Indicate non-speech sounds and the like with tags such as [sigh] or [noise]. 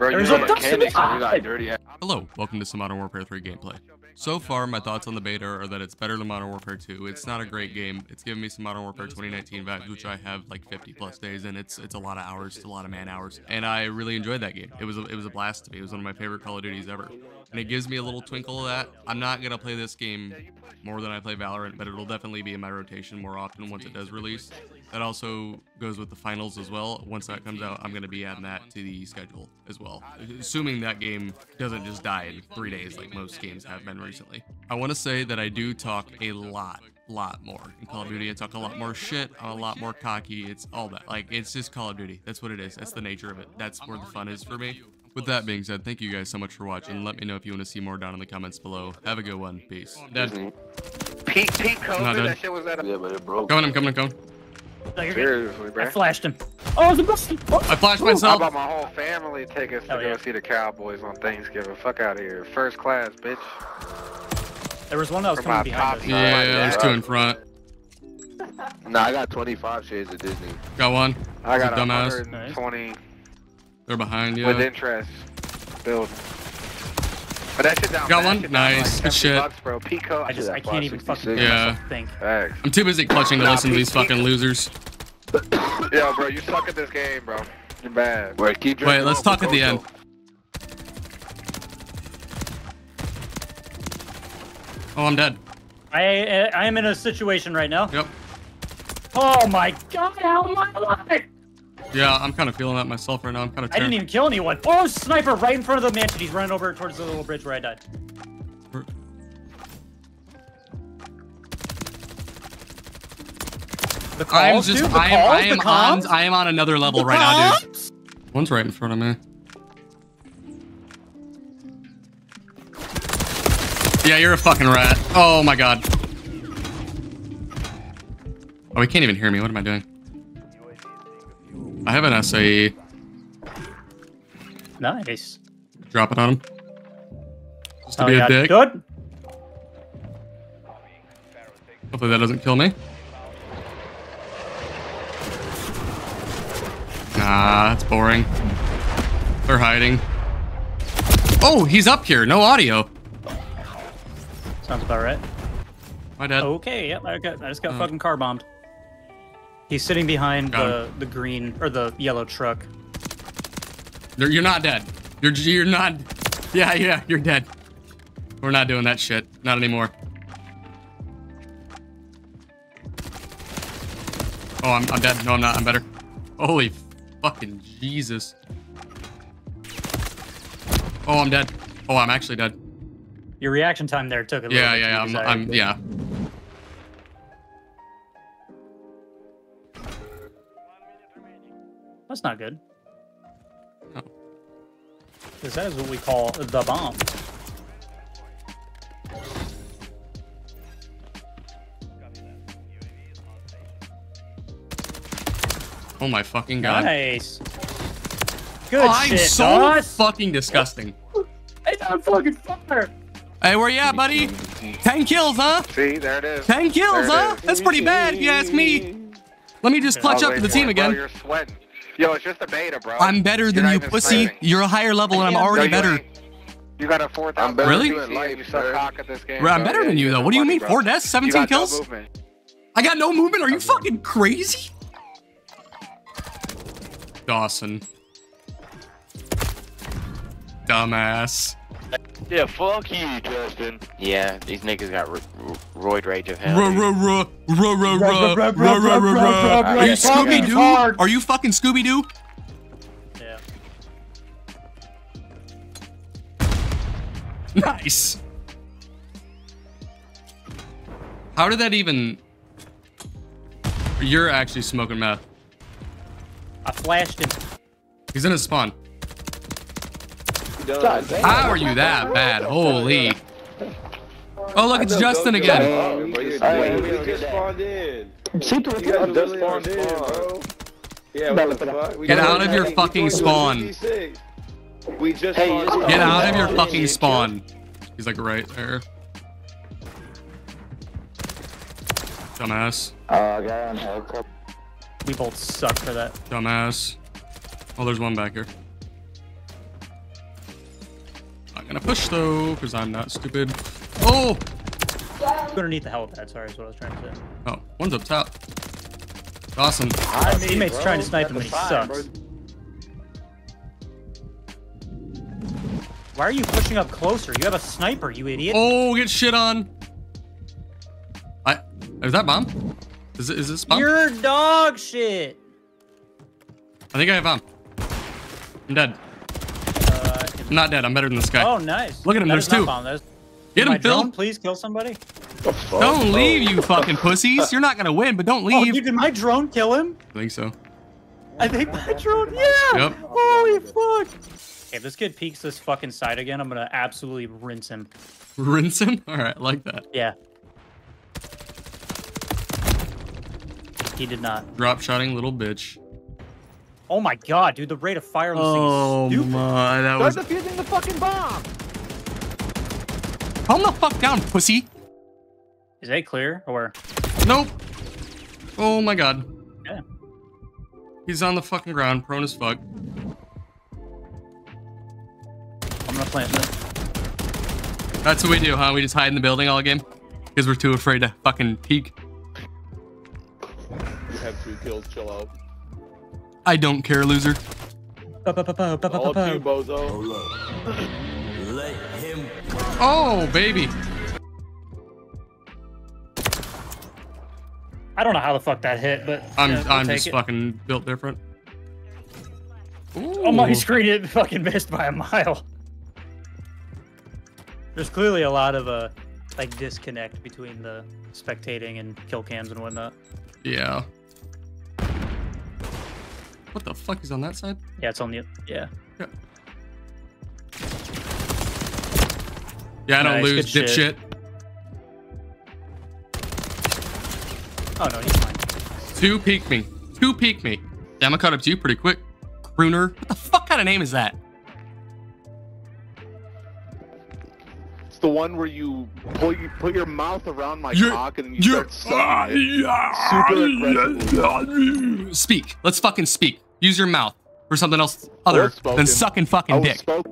Bro, you know a dust in mechanics and you got dirty ass. Hello, welcome to some Modern Warfare 3 gameplay. So far, my thoughts on the beta are that it's better than Modern Warfare 2. It's not a great game. It's given me some Modern Warfare 2019 vibes, which I have like 50 plus days, and it's it's a lot of hours, it's a lot of man hours, and I really enjoyed that game. It was a, it was a blast to me. It was one of my favorite Call of Duties ever, and it gives me a little twinkle of that. I'm not gonna play this game more than I play Valorant, but it'll definitely be in my rotation more often once it does release. That also goes with the finals as well. Once that comes out, I'm going to be adding that to the schedule as well. Assuming that game doesn't just die in three days like most games have been recently. I want to say that I do talk a lot, lot more in Call of Duty. I talk a lot more shit. I'm a lot more cocky. It's all that. Like, it's just Call of Duty. That's what it is. That's the nature of it. That's where the fun is for me. With that being said, thank you guys so much for watching. Let me know if you want to see more down in the comments below. Have a good one. Peace. Dead. Peak, peak COVID, Not dead. that shit was at a... Yeah, but it broke. Coming, I'm coming, I'm coming. No, you're. Seriously, I flashed him. Oh, it was a bust. Oh. I flashed How myself. about my whole family tickets to Hell go yeah. see the Cowboys on Thanksgiving? Fuck out of here. First class, bitch. There was one that was For coming behind us. top- Yeah, there's two in front. [laughs] Nah, I got 25 shades of Disney. Got one. I got a dumbass. 120 They're behind you. with interest building. But that shit down Got bad. one? Shit down Nice. Like Good shit. Bucks, bro. Pico. I just I can't even fucking Yeah. think. Thanks. I'm too busy clutching to Nah, listen to these fucking losers. Yo, bro, you suck at this game, bro. You're bad. Wait, keep Wait, drinking let's talk at the end. Oh, I'm dead. I I am in a situation right now. Yep. Oh my god, how am I alive? Yeah, I'm kind of feeling that myself right now. I'm kind of I didn't even kill anyone. Oh, sniper right in front of the mansion. He's running over towards the little bridge where I died. The calls, I'm just, dude. The I am, calls, I am the on. I am on another level The right now, dude. One's right in front of me. Yeah, you're a fucking rat. Oh my god. Oh, he can't even hear me. What am I doing? I have an SAE. Nice. Drop it on him. Just to Oh, be yeah. a dick. Good. Hopefully that doesn't kill me. Nah, that's boring. They're hiding. Oh, he's up here. No audio. Sounds about right. My dad. Okay, yep. I got. I just got Oh. fucking car bombed. He's sitting behind Got the the green or the yellow truck. You're, you're not dead. You're you're not. Yeah, yeah, you're dead. We're not doing that shit. Not anymore. Oh, I'm, I'm dead. No, I'm not. I'm better. Holy fucking Jesus. Oh, I'm dead. Oh, I'm actually dead. Your reaction time there took a little Yeah, bit yeah, yeah. I'm. I'm, yeah. That's not good. Oh. Because that is what we call the bomb. Oh my fucking god. Nice. Good Oh, I'm shit, so Doss. fucking disgusting. Hey, I'm fucking fire. Hey, where you at, buddy? 10 kills, huh? See, there it is. 10 kills, There huh? That's pretty bad if you ask me. Let me just clutch I'll up to the team it, bro. again. You're sweating. Yo, it's just a beta, bro. I'm better You're than you, pussy. sweating. You're a higher level and I'm already you better. You got a 4,000. I'm better Really? than you life, You suck cock at this game. Bro, I'm better Yeah, than you, though. What do you money, mean? bro. Four deaths, 17 got no kills? I got no movement. Are you fucking crazy? Dawson. Dumbass. Yeah, fuck you, Justin. Yeah, these niggas got roid rage of hell. Are you Scooby Doo? Are you fucking Scooby Doo? Nice. How did that even? You're actually smoking meth. I flashed him. He's in his spawn. How are you that bad? Holy. Oh, look, it's Justin again. Get out of your fucking spawn. Get out of your fucking spawn. He's like right there. Dumbass. We both suck for that. Dumbass. Oh, there's one back here. Gonna push though, because I'm not stupid. Oh! Underneath the helipad, sorry, is what I was trying to say. Oh, one's up top. Awesome. I mean, teammate's bro, trying to snipe him and he fine, sucks. bro. Why are you pushing up closer? You have a sniper, you idiot. Oh, get shit on. I is that bomb? Is it is this bomb? You're dog shit. I think I have bomb. I'm dead. I'm not dead. I'm better than this guy. oh, nice. Look at him, That there's two. Get him, Phil. drone, please kill somebody. Don't leave, you fucking pussies. You're not gonna win, but don't Oh, leave. did my drone kill him? I think so. I think my drone, yeah. Yep. Holy fuck. Okay, if this kid peeks this fucking side again, I'm gonna absolutely rinse him. Rinse him. [laughs] All right, like that. Yeah. He did not. Drop shotting little bitch. Oh my god, dude, the rate of fire on this Oh thing is stupid. my, that Start was. defusing the fucking bomb. Calm the fuck down, pussy. Is that clear? Or Nope. Oh my god. Yeah. He's on the fucking ground, prone as fuck. I'm gonna plant this. That's what we do, huh? We just hide in the building all game because we're too afraid to fucking peek. You have two kills. Chill out. I don't care, loser. Oh, baby. I don't know how the fuck that hit, but I'm yeah, we'll I'm just it. fucking built different. On my screen, it fucking missed by a mile. There's clearly a lot of uh, like disconnect between the spectating and kill cams and whatnot. Yeah. What the fuck is on that side? Yeah, it's on the yeah. Yeah, Yeah, I don't Nice, lose, dipshit. shit. Oh no, he's fine. Two peek me. Two peek me. Damn, I caught up to you pretty quick. Bruner. What the fuck kind of name is that? The one where you pull you put your mouth around my You're- cock and then you you're- start sucking it. Super aggressively. Speak. Let's fucking speak. Use your mouth for something else other than sucking fucking dick. spoke.